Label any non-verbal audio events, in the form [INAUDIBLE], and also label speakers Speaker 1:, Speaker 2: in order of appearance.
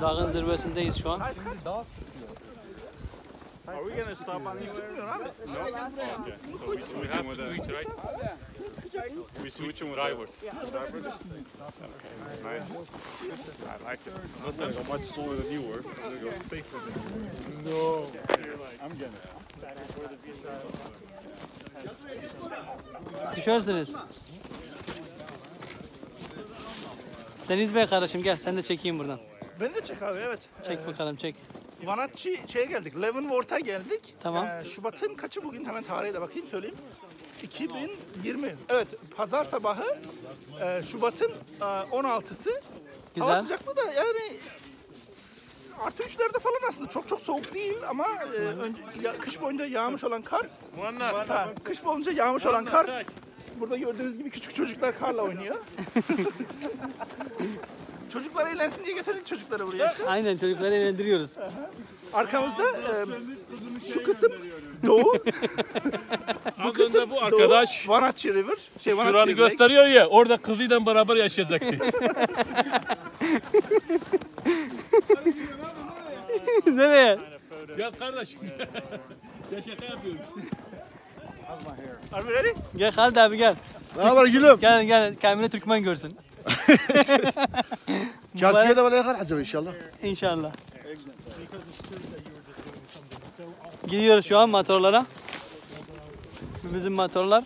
Speaker 1: Dağın zirvesindeyiz şu an.
Speaker 2: Are we gonna stop on anywhere? No. Okay. So we switch them with switch, right? We switch them with. Okay, nice. I like it. Like I'm much slower than you were. I'm gonna go safer than you. No. I'm gonna.
Speaker 1: Düşersiniz. Deniz Bey kardeşim gel sen de çekeyim buradan.
Speaker 3: Ben de çek abi evet.
Speaker 1: Çek bakalım çek.
Speaker 3: Vanatçı şeye geldik. Leavenworth'a geldik.
Speaker 1: Tamam.
Speaker 3: Ee, Şubat'ın kaçı bugün hemen tarihe de bakayım söyleyeyim. 2020. Evet pazar sabahı e, Şubat'ın e, 16'sı. Hava
Speaker 1: Güzel.
Speaker 3: sıcaklığı da yani artı üçlerde falan aslında çok çok soğuk değil ama e, önce, ya- kış boyunca yağmış olan kar ha, kış boyunca yağmış olan kar burada gördüğünüz gibi küçük çocuklar karla oynuyor. [LAUGHS] Eğlensin diye getirdik çocukları buraya işte. [LAUGHS]
Speaker 1: Aynen çocukları eğlendiriyoruz.
Speaker 3: Arkamızda e, şu kısım [LAUGHS] doğu. [LAUGHS] bu kısım
Speaker 4: bu arkadaş
Speaker 3: doğu, Vanatçı River. Şey,
Speaker 4: şuranı
Speaker 3: Lake.
Speaker 4: gösteriyor ya orada kızıyla beraber yaşayacaktı.
Speaker 1: Nereye?
Speaker 4: ya kardeşim. ya şaka yapıyorum.
Speaker 3: Are we ready?
Speaker 1: Gel Halid abi gel.
Speaker 5: Ne haber gülüm?
Speaker 1: Gel gel Kamil'e Türkmen görsün. [LAUGHS]
Speaker 5: Çarşıya da bana yakar acaba inşallah.
Speaker 1: İnşallah. Gidiyoruz şu an motorlara. Bizim motorlar.